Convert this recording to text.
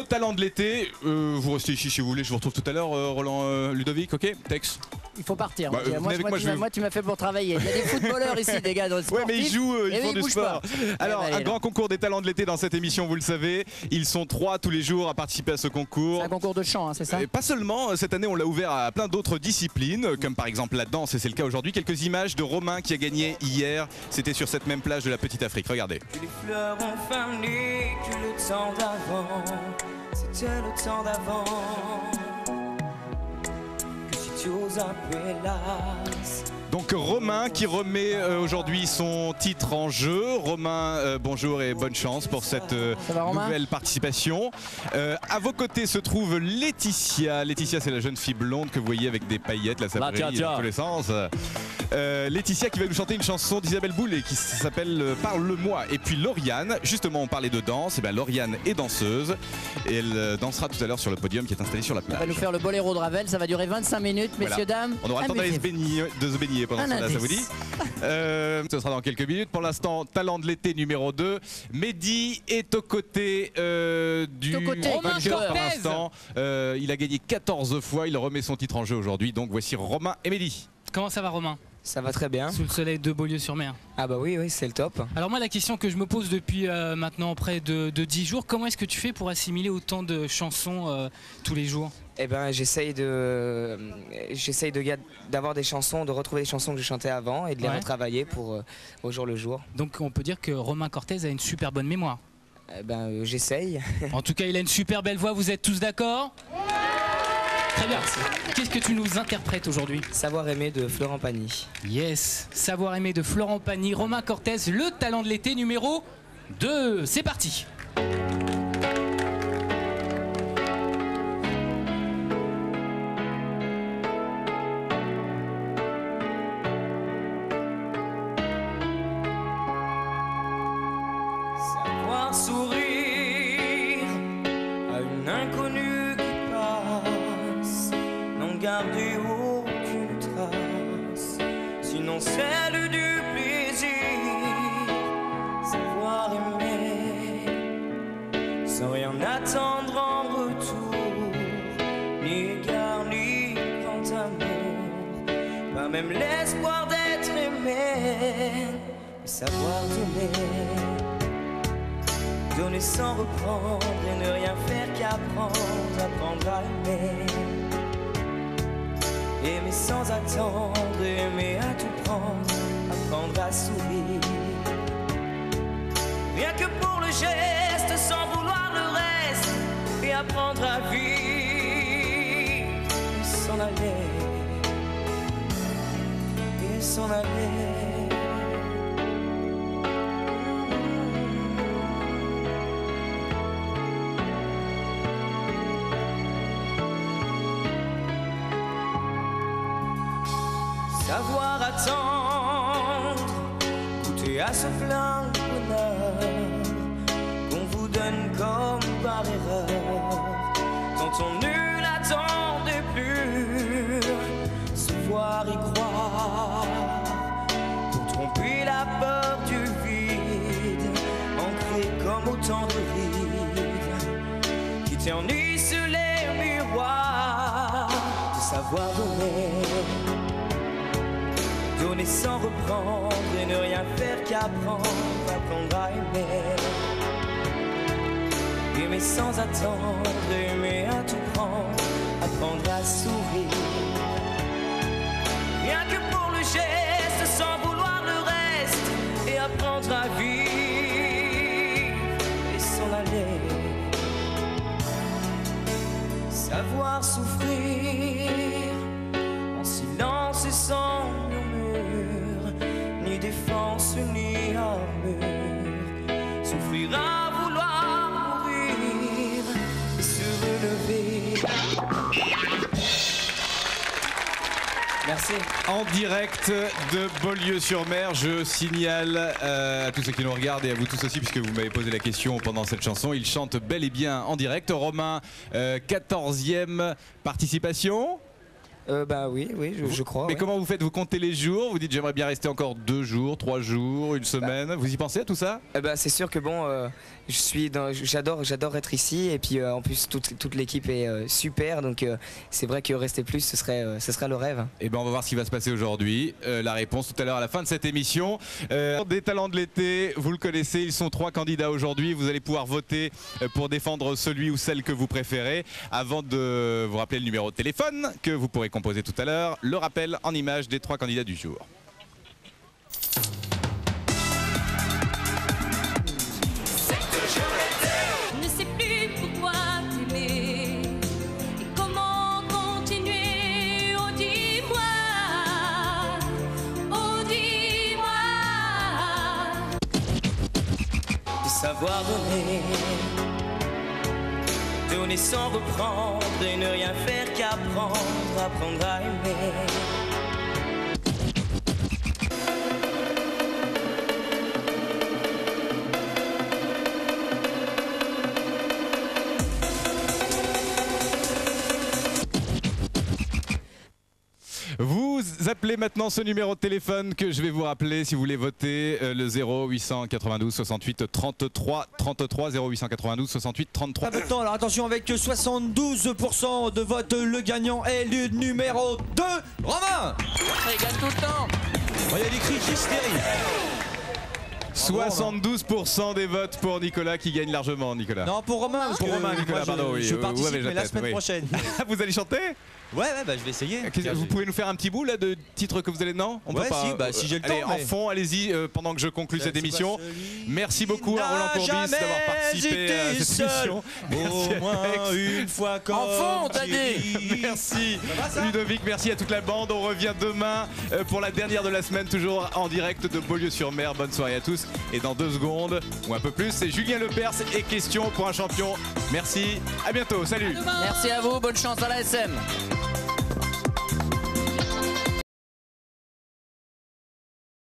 Le talent de l'été, euh, vous restez ici si vous voulez, je vous retrouve tout à l'heure, euh, Roland euh, Ludovic, ok Tex Il faut partir. Bah, euh, moi, venez avec moi, moi, tu moi, tu m'as fait pour travailler. Il y a des footballeurs ici, des gars dans le Ouais, mais ils jouent, euh, ils eux, font du sport. pas. Alors, Eh ben, un grand concours des talents de l'été dans cette émission, vous le savez. Ils sont trois tous les jours à participer à ce concours. Un concours de chant, hein, c'est ça Et pas seulement, cette année on l'a ouvert à plein d'autres disciplines, comme par exemple la danse, et c'est le cas aujourd'hui. Quelques images de Romain qui a gagné hier, c'était sur cette même plage de la Petite Afrique. Regardez. Les fleurs ont fané, que le temps d'avant, c'était le temps d'avant. Donc Romain qui remet euh, aujourd'hui son titre en jeu. Romain, euh, bonjour et bonne chance pour cette euh, va, nouvelle participation. Euh, à vos côtés se trouve Laetitia. Laetitia, c'est la jeune fille blonde que vous voyez avec des paillettes, tiens, tiens. dans tous les sens. Euh, Laetitia qui va nous chanter une chanson d'Isabelle Boulet qui s'appelle euh, Parle-moi. Et puis Lauriane, justement on parlait de danse, et bien Lauriane est danseuse et elle euh, dansera tout à l'heure sur le podium qui est installé sur la On va nous plage. faire le boléro de Ravel, ça va durer 25 minutes, Voilà. messieurs, dames. On aura le temps d'aller se baigner, de se baigner pendant ce temps-là, ça vous dit Euh, Ce sera dans quelques minutes. Pour l'instant, talent de l'été numéro 2. Mehdi est aux côtés euh, du. Romain vainqueur pour l'instant. Euh, il a gagné 14 fois. Il remet son titre en jeu aujourd'hui. Donc voici Romain et Mehdi. Comment ça va Romain? Ça va très bien. Sous le soleil de Beaulieu-sur-Mer. Ah bah oui, oui, c'est le top. Alors moi la question que je me pose depuis euh, maintenant près de, de 10 jours, comment est-ce que tu fais pour assimiler autant de chansons euh, tous les jours? Eh ben, j'essaye de, j'essaye de d'avoir des chansons, de retrouver des chansons que je chantais avant et de les Ouais. retravailler pour euh, au jour le jour. Donc on peut dire que Romain Cortez a une super bonne mémoire. Eh ben, euh, j'essaye. En tout cas il a une super belle voix, vous êtes tous d'accord? Très bien. Qu'est-ce que tu nous interprètes aujourd'hui? Savoir aimer de Florent Pagny. Yes, Savoir aimer de Florent Pagny, Romain Cortez, le talent de l'été numéro 2. C'est parti. Garder aucune trace, sinon celle du plaisir, savoir aimer sans rien attendre en retour, ni égard ni grand amour, pas même l'espoir d'être aimé, mais savoir donner. Donner sans reprendre et ne rien faire qu'apprendre, apprendre à aimer. Aimer sans attendre, aimer à tout prendre, apprendre à sourire. Rien que pour le geste, sans vouloir le reste, et apprendre à vivre, s'en aller, et s'en aller. Savoir attendre, goûter à ce plein bonheur qu'on vous donne comme par erreur, quand on ne l'attendait plus, se voir y croire, pour tromper la peur du vide, ancré comme autant de rides, qui ternissent les miroirs, de savoir donner donner sans reprendre et ne rien faire qu'apprendre, apprendre à aimer. Aimer sans attendre, aimer à tout prendre, apprendre à sourire. Rien que pour le geste, sans vouloir le reste, et apprendre à vivre et s'en aller. Savoir souffrir en silence et sans Merci. En direct de Beaulieu-sur-Mer, je signale euh, à tous ceux qui nous regardent et à vous tous aussi, puisque vous m'avez posé la question pendant cette chanson, il chante bel et bien en direct. Romain, euh, 14e participation. Euh, bah oui, oui, je, je crois. Mais ouais. comment vous faites? Vous comptez les jours? Vous dites j'aimerais bien rester encore deux jours, trois jours, une semaine Vous y pensez à tout ça? Eh bah, c'est sûr que bon, euh, je suis j'adore, j'adore être ici et puis euh, en plus toute, toute l'équipe est euh, super, donc euh, c'est vrai que rester plus, ce serait, euh, ce serait le rêve. Eh ben on va voir ce qui va se passer aujourd'hui. Euh, la réponse tout à l'heure à la fin de cette émission. Euh, des talents de l'été, vous le connaissez, ils sont trois candidats aujourd'hui. Vous allez pouvoir voter euh, pour défendre celui ou celle que vous préférez. Avant de vous rappeler le numéro de téléphone que vous pourrez composer tout à l'heure, le rappel en image des trois candidats du jour. Je ne Donner sans reprendre et ne rien faire qu'apprendre, apprendre à aimer. Vous appelez maintenant ce numéro de téléphone que je vais vous rappeler si vous voulez voter euh, le 0 892 68 33 33 0 892 68 33. Pas de temps, alors attention avec 72% de vote, le gagnant est le numéro 2, Romain Il gagne tout le temps. Oh, Il y a des cris d'hystérie 72% des votes pour Nicolas qui gagne largement Nicolas. Non, pour Romain, parce Pour que Romain, Nicolas, pardon, oui, je vous participe, mais la tête, semaine oui. prochaine. vous allez chanter? Ouais, ouais, bah je vais essayer. Qu'est-ce- Vous pouvez nous faire un petit bout là de titres que vous allez non? On Ouais, si, bah, si j'ai le Allez, temps, en mais- fond, allez-y euh, pendant que je conclue cette émission. Merci beaucoup à Roland Courbis d'avoir participé à cette seul, émission. Merci, Au moins Alex. une fois comme En fond, t'as Thierry. Merci Ludovic, merci à toute la bande. On revient demain euh, pour la dernière de la semaine, toujours en direct de Beaulieu-sur-Mer. Bonne soirée à tous. Et dans deux secondes, ou un peu plus, c'est Julien Lepers et question pour un champion. Merci, à bientôt, salut Merci à vous, bonne chance à la SM.